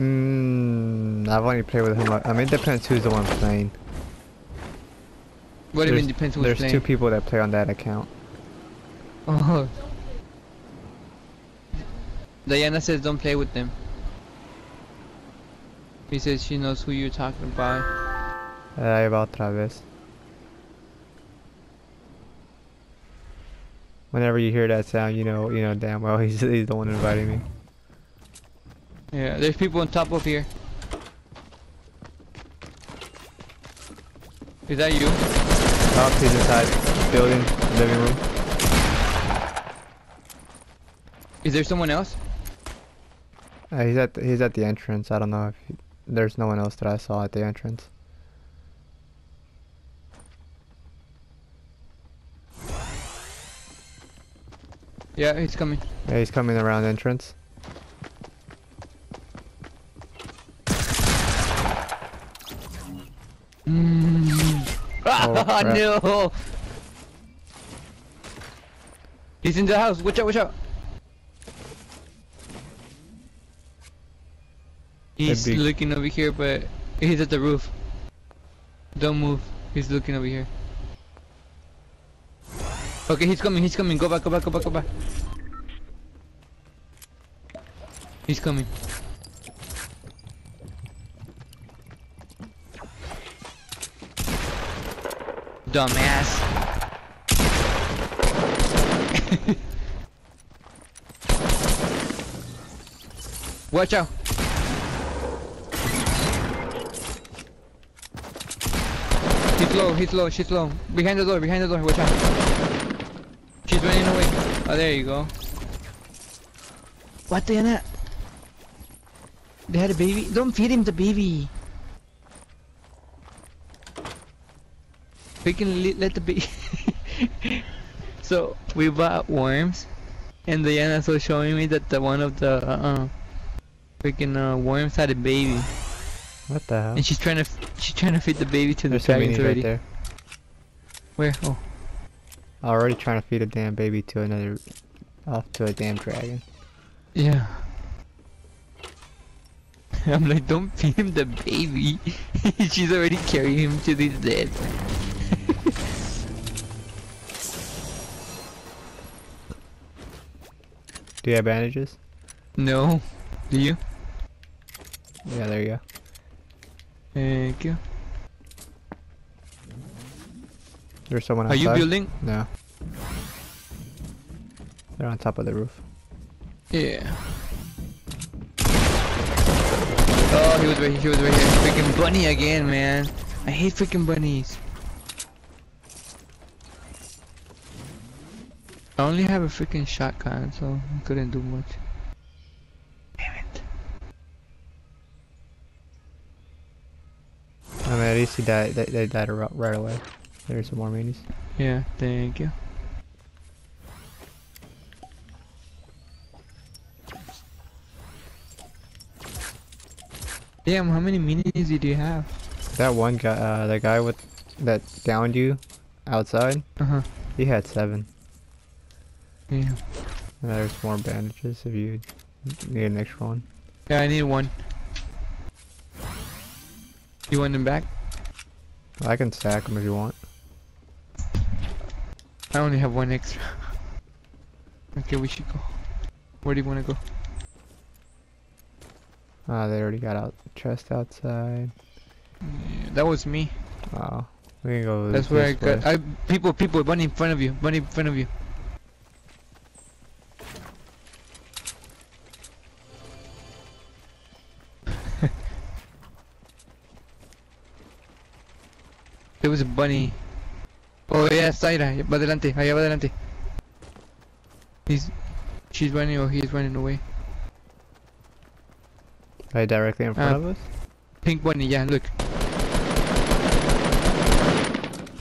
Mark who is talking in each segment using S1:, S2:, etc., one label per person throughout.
S1: Mm, I've only played with him. I mean, it depends who's the one playing.
S2: What do you mean depends who's playing?
S1: There's two people that play on that account.
S2: Oh. Diana says don't play with them. He says she knows who you're talking about.
S1: Ahí va otra vez. Whenever you hear that sound, you know, you know damn well he's, he's the one inviting me.
S2: Yeah, there's people on top of here. Is that you?
S1: Oh, he's inside building, living room.
S2: Is there someone else?
S1: Uh, he's at the, he's at the entrance. I don't know if he, there's no one else that I saw at the entrance.
S2: Yeah, he's coming.
S1: Yeah, he's coming around entrance. Oh, crap.
S2: no! He's in the house. Watch out! Watch out! He's looking over here, but he's at the roof. Don't move. He's looking over here. Okay, he's coming. He's coming. Go back. Go back. Go back. Go back. He's coming. Dumbass. Watch out. He's low, he's low, she's low. Behind the door, behind the door, watch out. She's running away. Oh, there you go. What the hell? They had a baby? Don't feed him the baby. We can let the baby. so we bought worms, and Diana was showing me that the one of the uh, freaking uh, worms had a baby,
S1: What the hell?
S2: and she's trying to she's trying to feed the baby to the
S1: There's some
S2: dragons
S1: minis right
S2: already.
S1: there.
S2: Where? Oh,
S1: Already trying to feed a damn baby to another, off to a damn dragon.
S2: yeah. I'm like, don't feed him the baby. she's already carrying him to his dead.
S1: Do you have bandages?
S2: No. Do you?
S1: Yeah, there you go.
S2: Thank you.
S1: There's someone
S2: Are you building?
S1: No. They're on top of the roof.
S2: Yeah. Oh, he was right here. He was right here. Freaking bunny again, man. I hate freaking bunnies. I only have a freaking shotgun, so I couldn't do much. Damn it.
S1: I mean, at least he died. They, they died ri- right away. There's some more minis.
S2: Yeah, thank you. Damn, how many minis did you have?
S1: That one guy, uh, the guy with that downed you outside,
S2: Uh huh.
S1: he had seven.
S2: Yeah.
S1: There's more bandages if you need an extra one.
S2: Yeah, I need one. You want them back?
S1: I can stack them if you want.
S2: I only have one extra. okay, we should go. Where do you want to go?
S1: Ah, they already got out chest outside.
S2: Yeah, that was me.
S1: Oh, we can go.
S2: That's where I
S1: this
S2: got. I people, people, bunny in front of you. Bunny in front of you. There was a bunny. Oh yeah, Zaira, va adelante, allá va adelante. He's, she's running or he's running away.
S1: Right directly in front
S2: Uh,
S1: of us.
S2: Pink bunny, yeah, look.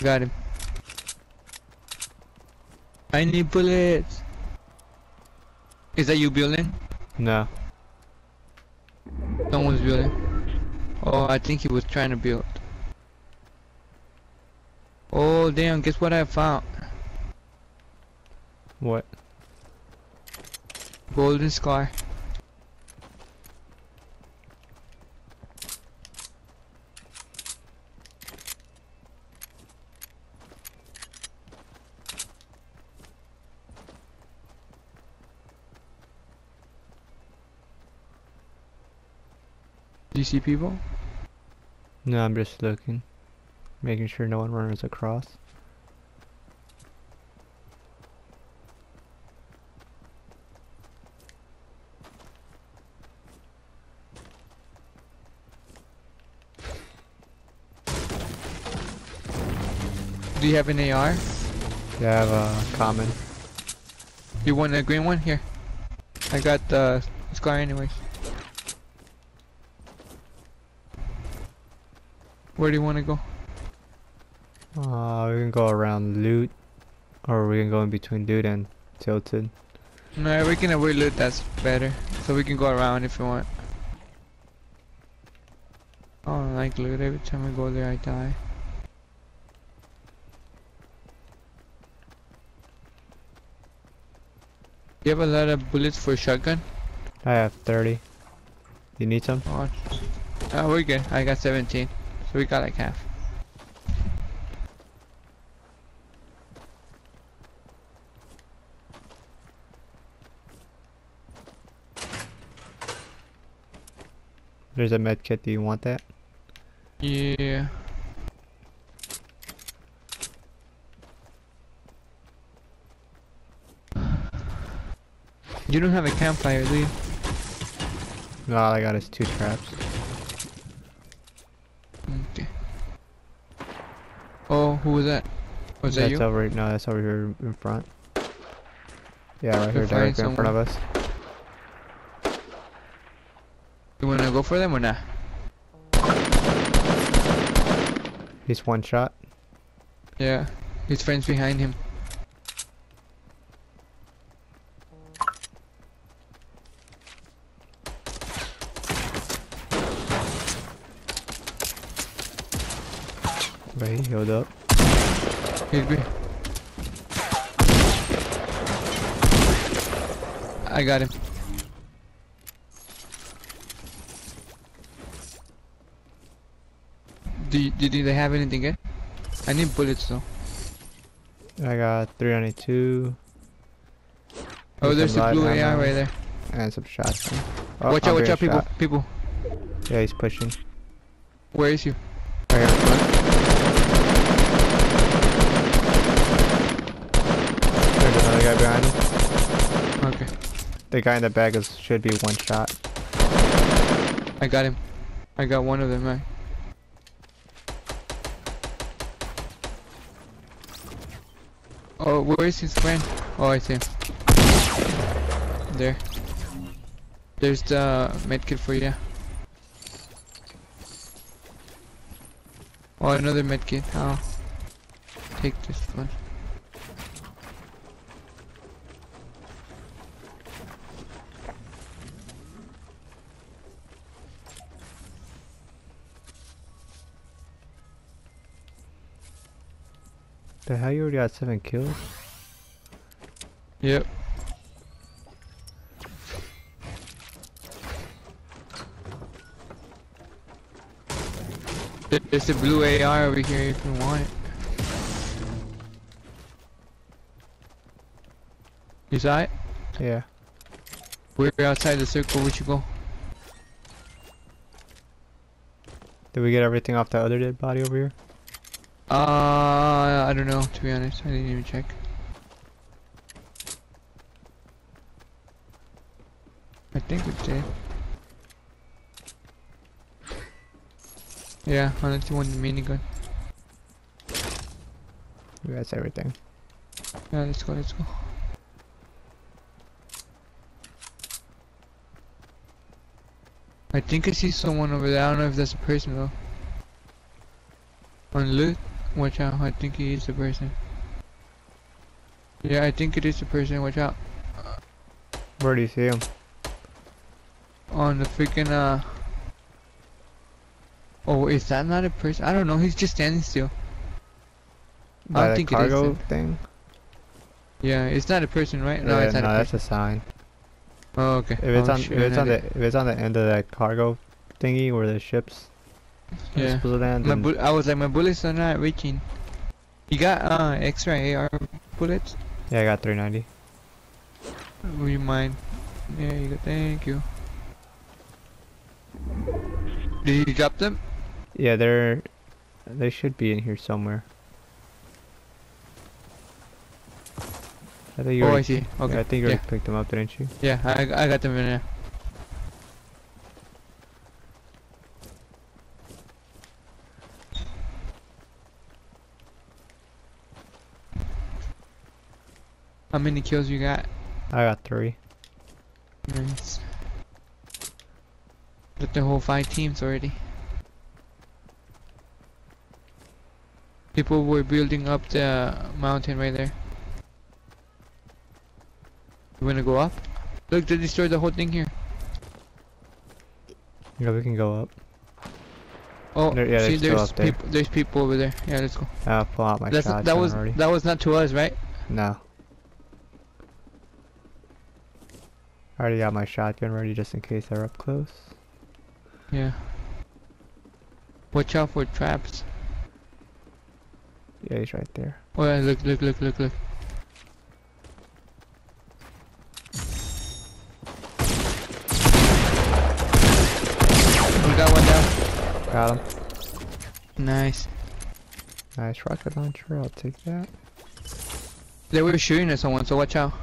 S2: Got him. I need bullets. Is that you building?
S1: No.
S2: Someone's building. Oh, I think he was trying to build. Oh damn, guess what I found?
S1: What?
S2: Golden Scar. Do you see people?
S1: No, I'm just looking. Making sure no one runs across.
S2: Do you have an AR?
S1: Yeah, I have a common.
S2: You want a green one? Here. I got the scar anyways. Where do you want to go?
S1: Uh, we can go around loot, or we can go in between loot and tilted.
S2: No, we can avoid loot, that's better. So we can go around if you want. Oh, I don't like loot, every time I go there I die. You have a lot of bullets for shotgun?
S1: I have 30. You need some?
S2: Oh, oh we're good. I got 17. So we got like half.
S1: There's a med kit. Do you want that?
S2: Yeah. You don't have a campfire, do you?
S1: No, all I got is two traps.
S2: Okay. Oh, who was that? Was that
S1: that's
S2: you?
S1: over. No, that's over here in front. Yeah, right
S2: Go
S1: here, directly in front of us.
S2: You wanna go for them or not?
S1: He's one shot.
S2: Yeah. His friend's behind him.
S1: But he healed up.
S2: He's be I got him. Do you, do they have anything good? I need bullets though.
S1: I got 392
S2: Oh,
S1: There's
S2: a blue
S1: ammo.
S2: right there.
S1: and some shots. Oh,
S2: watch out, watch out, people,
S1: shot.
S2: people.
S1: Yeah, he's pushing.
S2: Where is you?
S1: Right here. There's another guy behind him.
S2: Okay,
S1: The guy in the back is should be one shot.
S2: I got him. I got one of them, right? Oh, where is his friend? Oh, I see him. There. There's the medkit for you. Oh, another medkit. I'll take this one.
S1: The hell, you already got seven kills?
S2: Yep. There's a blue AR over here if you want it. You saw it?
S1: Yeah.
S2: We're outside the circle, where'd you go?
S1: Did we get everything off the other dead body over here?
S2: Uh, I don't know, to be honest. I didn't even check. I think we did. Yeah, unless you want the minigun.
S1: That's everything.
S2: Yeah, let's go, let's go. I think I see someone over there. I don't know if that's a person though. On loot, watch out. I think he is a person. Yeah, I think it is a person. Watch out.
S1: Where do you see him?
S2: On the freaking uh. Oh, is that not a person? I don't know. He's just standing still. I don't think it is
S1: cargo thing?
S2: Yeah, it's not a person, right? No,
S1: yeah,
S2: it's
S1: no,
S2: not a
S1: that's a sign.
S2: Oh, okay.
S1: If it's
S2: Oh,
S1: on,
S2: shit,
S1: if it's on the, if it's on the end of that cargo thingy where the ships
S2: Yeah. My bu- I was like, my bullets are not reaching. You got uh extra AR bullets?
S1: yeah, I got 390.
S2: Would you mind? Yeah, you go. Thank you. Did you drop them?
S1: Yeah, they're they should be in here somewhere. I think you
S2: Oh, I
S1: already,
S2: see.
S1: yeah,
S2: Okay.
S1: I think you
S2: yeah.
S1: already picked them up, didn't you?
S2: Yeah, I, I got them in there. How many kills you got?
S1: I got three.
S2: Nice. The whole five teams already. People were building up the mountain right there. You wanna go up? Look, they destroyed the whole thing here.
S1: Yeah, we can go up.
S2: Oh,
S1: There- yeah,
S2: see, there's
S1: there.
S2: people. There's people over there. Yeah, let's go.
S1: I'll pull out my
S2: That's
S1: shotgun
S2: that was
S1: already.
S2: that was not to us, right?
S1: No. I already got my shotgun ready just in case they're up close.
S2: Yeah. Watch out for traps.
S1: Yeah, he's right there.
S2: Oh yeah, look, look, look, look, look. We got one down.
S1: Got him.
S2: Nice.
S1: Nice rocket launcher. I'll take that.
S2: They were shooting at someone, so watch out.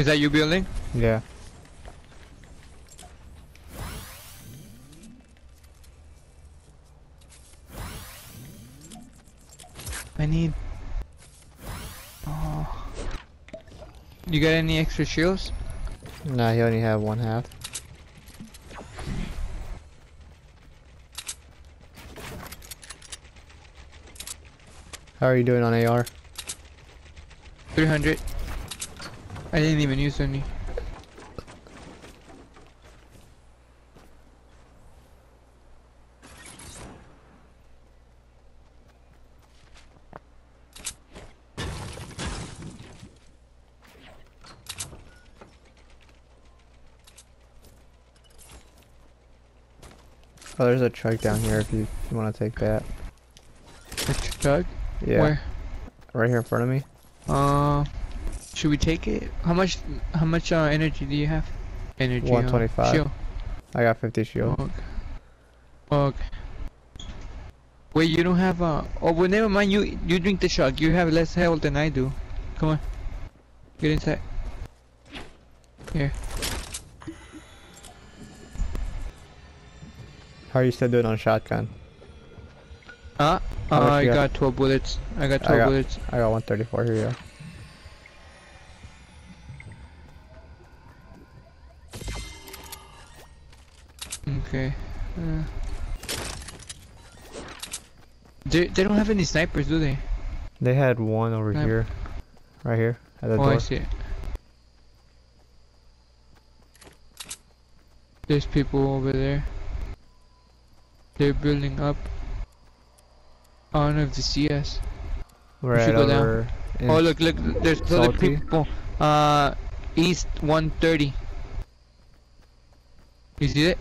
S2: Is that you building?
S1: Yeah.
S2: I need. Oh. You got any extra shields?
S1: Nah, he only have one half. How are you doing on AR?
S2: 300. I didn't even use any.
S1: Oh, there's a truck down here if you, you want to take that.
S2: Extra chug?
S1: Yeah.
S2: Where?
S1: Right here in front of me.
S2: Uh, should we take it? How much? How much uh, energy do you have? Energy. uh,
S1: 125.
S2: shield.
S1: I got 50 shield.
S2: Okay. Okay. Wait, you don't have uh Oh, well, never mind. You you drink the shot. You have less health than I do. Come on. Get inside. Here.
S1: How are you still doing on shotgun?
S2: Uh,
S1: How
S2: uh I
S1: got?
S2: got 12 bullets. I got
S1: I
S2: 12
S1: got-
S2: bullets.
S1: I got 134 here, yeah.
S2: Okay. Uh, they they don't have any snipers, do they?
S1: They had one over
S2: Sniper.
S1: here. Right here. At the
S2: oh,
S1: door.
S2: I see. it. There's people over there. They're building up. I don't know if they see us.
S1: We're
S2: should go down. Oh look, look, there's other
S1: Salty.
S2: people. Uh, east 130. You see it?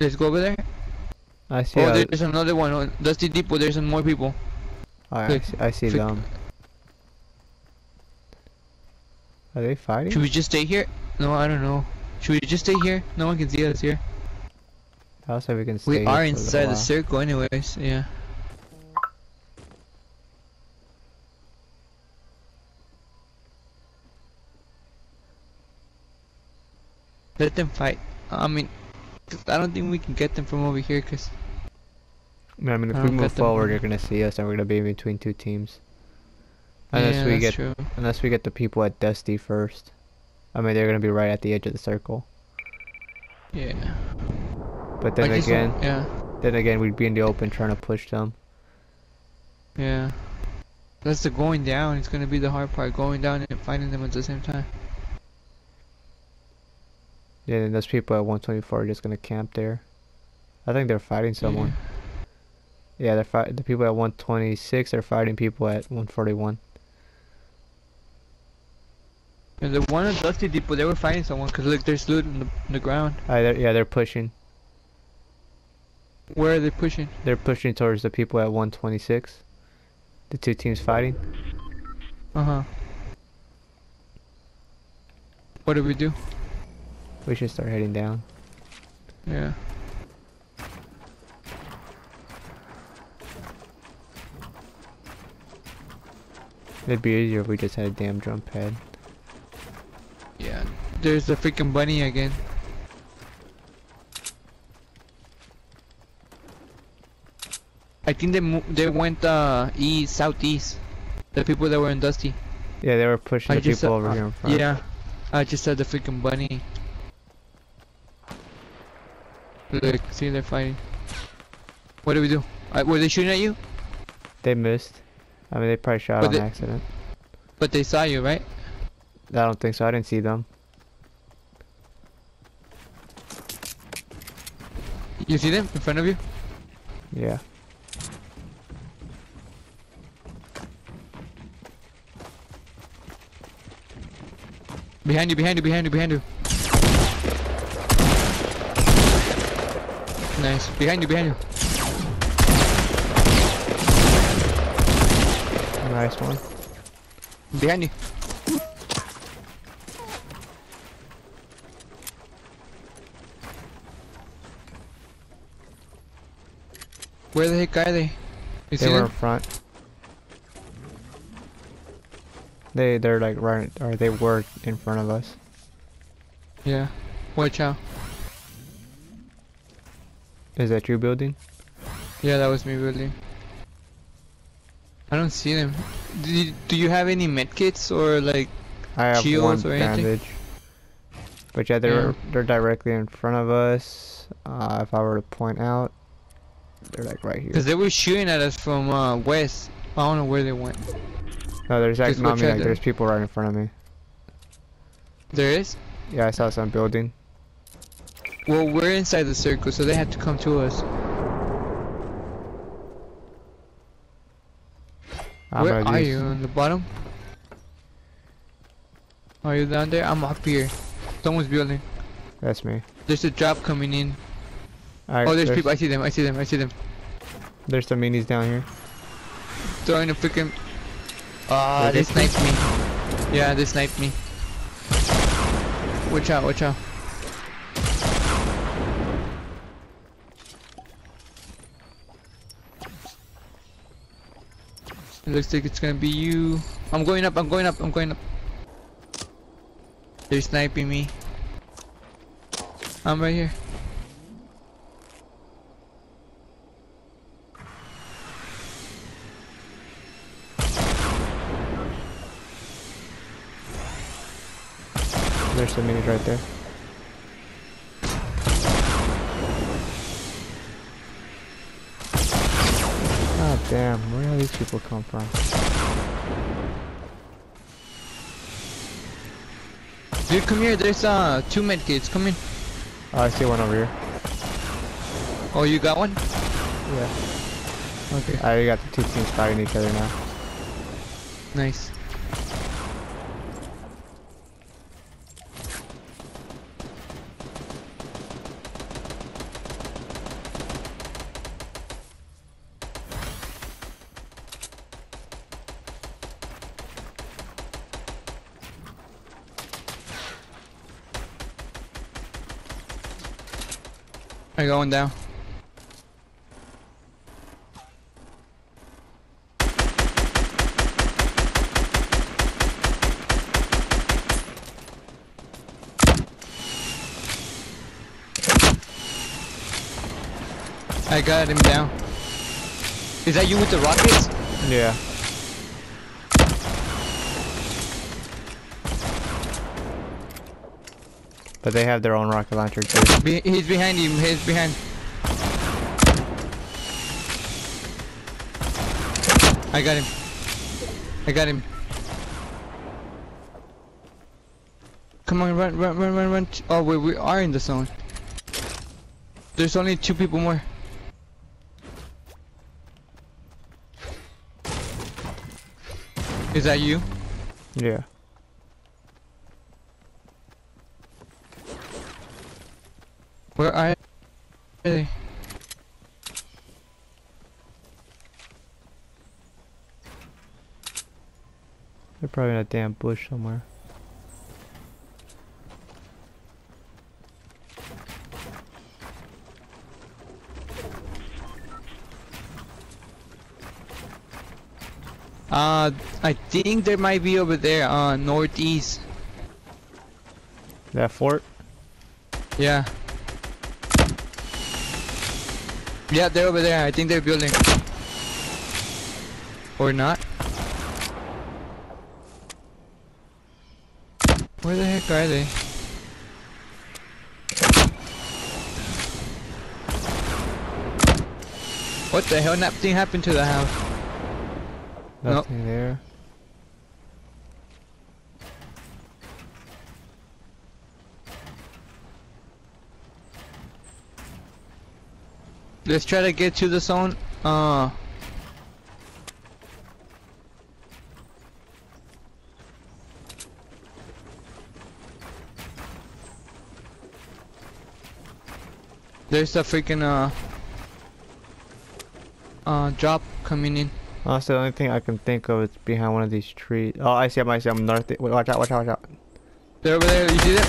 S2: Let's go over there.
S1: I see.
S2: oh, there's another one. Oh, Dusty Depot. There's some more people.
S1: I, I see, I see them. Are they fighting?
S2: Should we just stay here? No, I don't know. Should we just stay here? No one can see us here.
S1: I'll say we can stay
S2: We are
S1: for a little
S2: inside the circle, anyways. Yeah. Let them fight. I mean, I don't think we can get them from over here, cause
S1: I mean, if
S2: I
S1: we move forward, they're gonna see us, and we're gonna be in between two teams. Unless
S2: yeah,
S1: we get,
S2: true.
S1: unless we get the people at Dusty first. I mean, they're gonna be right at the edge of the circle.
S2: Yeah.
S1: But then again,
S2: yeah,
S1: then again, we'd be in the open trying to push them.
S2: yeah. That's the going down. It's gonna be the hard part, going down and fighting them at the same time.
S1: Yeah, and those people at 124 are just gonna camp there. I think they're fighting someone. Yeah, they're fight. The people at 126 are fighting people at 141.
S2: And the one at Dusty Depot, they were fighting someone. Cause look, there's loot in the, on the ground.
S1: Uh, they're, yeah, they're pushing.
S2: Where are they pushing?
S1: They're pushing towards the people at 126. The two teams fighting.
S2: Uh huh. What do we do?
S1: We should start heading down.
S2: Yeah.
S1: It'd be easier if we just had a damn drum pad.
S2: Yeah. There's the freaking bunny again. I think they they went uh east southeast. The people that were in Dusty.
S1: Yeah, they were pushing
S2: I
S1: the people
S2: saw-
S1: over
S2: uh,
S1: here in front.
S2: Yeah. I just saw the freaking bunny. Look, see they're fighting. What do we do? Uh, were they shooting at you?
S1: They missed. I mean, they probably shot
S2: But
S1: on
S2: they-
S1: accident.
S2: But they saw you, right?
S1: I don't think so. I didn't see them.
S2: You see them in front of you?
S1: Yeah.
S2: Behind you, behind you, behind you, behind you. Nice. Behind you, behind you.
S1: Nice one.
S2: Behind you. Where the heck are they? You
S1: They were in
S2: them?
S1: front. They they're like right or they were in front of us.
S2: Yeah. Watch out.
S1: Is that your building?
S2: Yeah, that was me building. I don't see them. Do you, do you have any medkits or like?
S1: I have
S2: Shields
S1: one
S2: or anything?
S1: bandage. But yeah, they're they're directly in front of us. Uh, if I were to point out, they're like right here.
S2: Cause they were shooting at us from uh, west. I don't know where they went.
S1: No, there's actually not me. Like there's people right in front of me.
S2: There is.
S1: Yeah, I saw some building.
S2: Well, we're inside the circle, so they have to come to us.
S1: I'm
S2: Where are you? On the bottom? Are you down there? I'm up here. Someone's building.
S1: That's me.
S2: There's a drop coming in.
S1: Alright,
S2: oh, there's,
S1: there's
S2: people. I see them. I see them. I see them.
S1: There's some minis down here.
S2: Throwing a freaking. Ah, they
S1: they
S2: sniped me. Yeah, they sniped me. Watch out! Watch out! It looks like it's gonna be you. I'm going up. I'm going up. I'm going up. They're sniping me. I'm right here.
S1: There's some minis right there. Damn, where do these people come from?
S2: Dude, come here. There's uh two medkits. Come in.
S1: Oh, I see one over here.
S2: Oh, you got one?
S1: Yeah.
S2: Okay.
S1: I got the two teams fighting each other now.
S2: Nice. Got one down. I got him down. Is that you with the rockets?
S1: Yeah. But they have their own rocket launcher too.
S2: Be he's behind him. He's behind. I got him. I got him. Come on, run, run, run, run, run. Oh, wait, we are in the zone. There's only two people more. Is that you?
S1: Yeah.
S2: Where are they?
S1: They're probably in a damn bush somewhere.
S2: Uh, I think there might be over there, uh, northeast.
S1: That fort?
S2: Yeah. Yeah, they're over there. I think they're building. Or not. Where the heck are they? What the hell? Nothing happened to the house. Nope.
S1: Nothing there.
S2: Let's try to get to the zone. Uh. There's a freaking uh uh drop coming in.
S1: Honestly, the only thing I can think of is behind one of these trees. Oh, I see him, I see him. North. Wait, watch out, watch out, watch out.
S2: They're over there. You see that?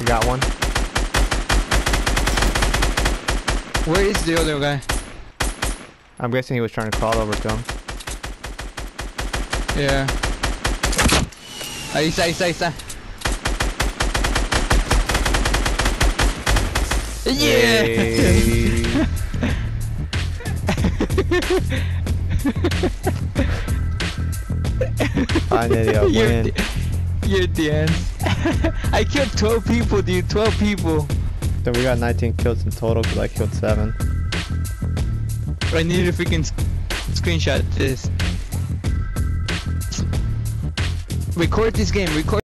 S1: We got one.
S2: Where is the other guy?
S1: I'm guessing he was trying to crawl over to him.
S2: Yeah. Ahí está, ahí está, ahí está. Yeah.
S1: Hey. Finally, a
S2: You're,
S1: win.
S2: you're the end. I killed 12 people, dude. 12 people.
S1: Then we got 19 kills in total because I killed 7.
S2: I need to freaking screenshot this. Record this game. Record.